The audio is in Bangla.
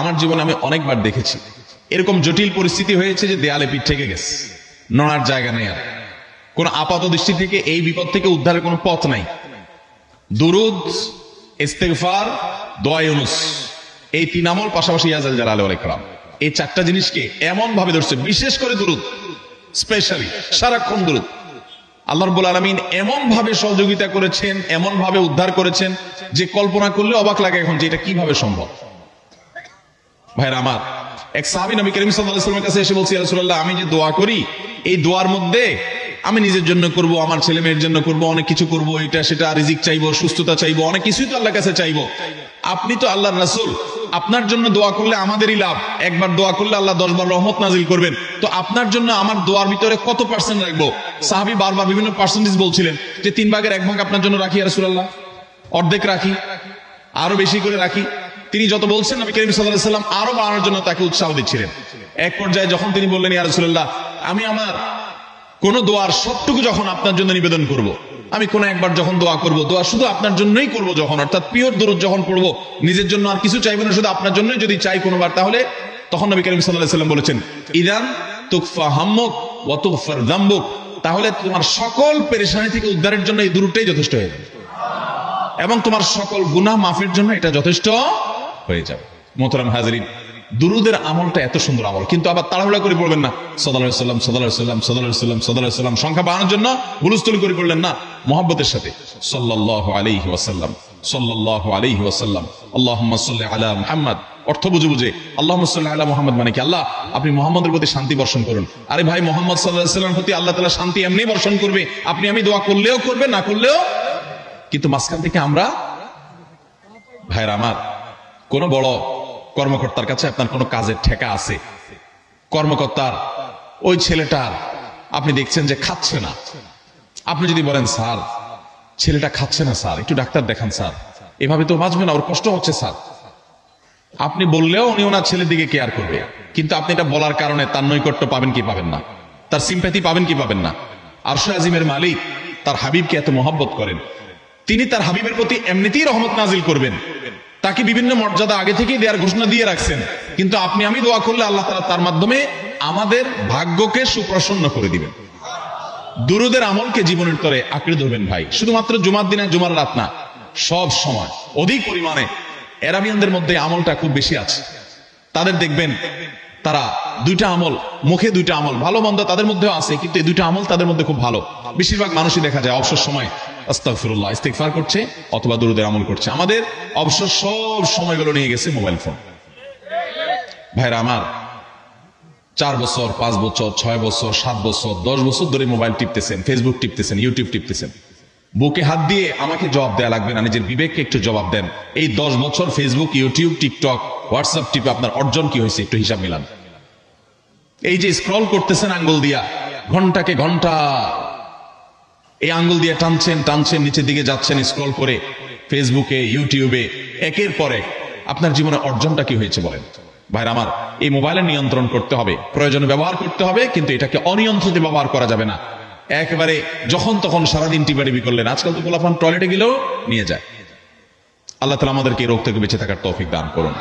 আমার জীবনে আমি অনেকবার দেখেছি। এরকম জটিল পরিস্থিতি হয়েছে যে দেয়ালে পিঠ থেকে গেছে। নড়ার জায়গা নেই আর। কোন আপাত দৃষ্টি থেকে এই বিপদ থেকে উদ্ধারের কোনো পথ নাই। দুরুদ, ইস্তেগফার, দোয়া ইউনুস, এই তিন আমল পাশাপাশি ইয়াজাল জালাল আলাইকালাম এই চারটা জিনিসকে এমন ভাবে ধরছে, বিশেষ করে দুরুদ, স্পেশালি সারাক্ষণ দুরুদ। আল্লাহ রব্বুল আলমিন এমন ভাবে সহযোগিতা করেছেন এমন ভাবে উদ্ধার করেছেন যে কল্পনা করলে অবাক লাগে এখন যে এটা কীভাবে সম্ভব। ভাইরা আমার, এক সাহাবি নবী করিম ওয়াসাল্লামের কাছে এসে বলছি আমি যে দোয়া করি, এই দোয়ার মধ্যে আমি নিজের জন্য করব, আমার ছেলে মেয়ের জন্য করব, অনেক কিছু করব, এটা সেটা রিজিক চাইব, সুস্থতা চাইব, অনেক কিছুই তো আল্লাহর কাছে চাইব। আপনি তো আল্লাহর রাসূল, আপনার জন্য দোয়া করলে আমাদেরই লাভ, একবার দোয়া করলে আল্লাহ দশবার রহমত নাজিল করবেন। তো আপনার জন্য আমার দোয়ার ভিতরে কত পার্সেন্ট রাখব? সাহাবি বারবার বিভিন্ন পার্সেন্টেজ বলছিলেন যে, তিন ভাগের এক ভাগ আপনার জন্য রাখি রাসূলুল্লাহ, অর্ধেক রাখি, আরও বেশি করে রাখি। তিনি যত বলছেন নবী করিম আলাইহি সাল্লাম আরও বাড়ানোর জন্য তাকে উৎসাহ দিচ্ছিলেন এক পর্যায়ে যখন তিনি বললেন, ইয়া রাসূলুল্লাহ, আমি আমার কোন দোয়ার সবটুকু যখন আপনার জন্য নিবেদন করব। আমি কোন একবার যখন দোয়া করব, দোয়া শুধু আপনার জন্যই করব যখন, অর্থাৎ পিওর দরুদ যখন পড়ব, নিজের জন্য আর কিছু চাইব না, শুধু আপনার জন্যই যদি চাই কোনোবার, তাহলে তখন নবী করিম আলাইহি সাল্লাম বলেছেন, ইদান তুকফা হাম্মুক ওয়া তুগফার যামবুক তাহলে তোমার সকল পেরেশানি থেকে উদ্ধারের জন্য এই দুটোই যথেষ্ট হয়ে যাবে এবং তোমার সকল গুনাহ মাফের জন্য এটা যথেষ্ট হয়ে যাবে। মোহতারাম হাজরিন, দুরুদের আমলটা এত সুন্দর আমল, কিন্তু আবার তাড়াহুড়া করে পড়বেন না। সদাল্লাহ সাল্লাম সদাল্লাহ সাল্লাম সংখ্যা বাড়ানোর জন্য হুলস্থুল করে পড়লেন না, মোহাব্বতের সাথে। সাল্লাহ আলাইহি ওয়াসাল্লাম সাল্লাহ ওয়াসাল্লাম আল্লাহ আলা মুহাম্মদ। অর্থ বুঝে বুঝে আল্লাহ সাল্লাহ আলা মোহাম্মদ মানে কি? আল্লাহ, আপনি মোহাম্মদের প্রতি শান্তি বর্ষণ করুন। আরে ভাই, মোহাম্মদ সাল্লাহ প্রতি আল্লাহ তালা শান্তি এমনি বর্ষণ করবে। আপনি আমি দোয়া করলেও করবে না করলেও, কিন্তু মাঝখান থেকে আমরা, ভাইরা আমার কোন বড় কর্মকর্তার কাছে আপনার কোনো কাজের ঠেকা আছে? কর্মকর্তার, ওই ছেলেটার আপনি দেখছেন যে খাচ্ছে না। আপনি যদি বলেন, স্যার, ছেলেটা খাচ্ছে না, স্যার, একটু ডাক্তার দেখান, স্যার। এভাবে তো বাঁচবে না, ওর কষ্ট হচ্ছে, স্যার। আপনি বললেও উনি ওনার ছেলের দিকে কেয়ার করবে। কিন্তু আপনি এটা বলার কারণে তার নৈকট্য পাবেন কি পাবেন না? তার সিম্প্যাথি পাবেন কি পাবেন না? আরশে আজিমের মালিক তার হাবিবকে এত মহব্বত করেন। তিনি তার হাবিবের প্রতি এমনিতেই রহমত নাজিল করবেন। তাকে বিভিন্ন মর্যাদা আগে থেকেই দেওয়ার ঘোষণা দিয়ে রাখছেন। কিন্তু আপনি, আমি দোয়া করলে আল্লাহ তালা তার মাধ্যমে আমাদের ভাগ্যকে সুপ্রসন্ন করে দিবেন। দুরুদের আমলকে জীবনের তরে আঁকড়ে ধরবেন ভাই। শুধুমাত্র জুমার দিনে, জুমার রাত না, সব সময়, অধিক পরিমাণে এরাবিয়ানদের মধ্যে আমলটা খুব বেশি আছে। তাদের দেখবেন, তারা দুইটা আমল, মুখে দুইটা আমল, ভালো মন্দ তাদের মধ্যেও আছে, কিন্তু এই দুইটা আমল তাদের মধ্যে খুব ভালো। বেশিরভাগ মানুষই দেখা যায় অবসর সময় আস্তাগফিরুল্লাহ, ইস্তেগফার করছে অথবা দুরুদের আমল করছে। আমাদের অবসর সব সময়গুলো নিয়ে গেছে মোবাইল ফোন। ভাইরা আমার, চার বছর, পাঁচ বছর, ছয় বছর, সাত বছর, দশ বছর ধরে মোবাইল টিপতেছেন ফেসবুক টিপতেছেন ইউটিউব টিপতেছেন। বুকে হাত দিয়ে আমাকে জবাব দেওয়া লাগবে না, নিজের বিবেককে একটু জবাব দেন। এই দশ বছর ফেসবুক ইউটিউব টিকটক হোয়াটসঅ্যাপ টিপে আপনার অর্জন কি হয়েছে একটু হিসাব মিলান। এই যে স্ক্রল করতেছেন আঙ্গুল দিয়া, ঘন্টাকে ঘণ্টা এই আঙ্গুল দিয়ে টানছেন টানছেন, নিচের দিকে যাচ্ছেন স্ক্রল করে ফেসবুকে ইউটিউবে একের পরে আপনার জীবনে অর্জনটা কি হয়েছে বলেন? ভাইরা আমার, এই মোবাইলের নিয়ন্ত্রণ করতে হবে। প্রয়োজনে ব্যবহার করতে হবে, কিন্তু এটাকে অনিয়ন্ত্রিত ব্যবহার করা যাবে না। একেবারে যখন তখন সারাদিন টিপাটিপি করলেন। আজকাল তো গোলাফান টয়লেটে গেলেও নিয়ে যায়। আল্লাহ তালা আমাদেরকে রোগ থেকে বেঁচে থাকার তৌফিক দান করুন।